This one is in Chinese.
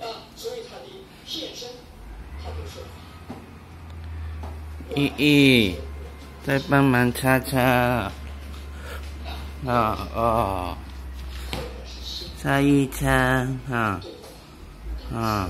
啊所以他的健身他就是依依再帮忙擦擦啊啊擦一擦啊啊。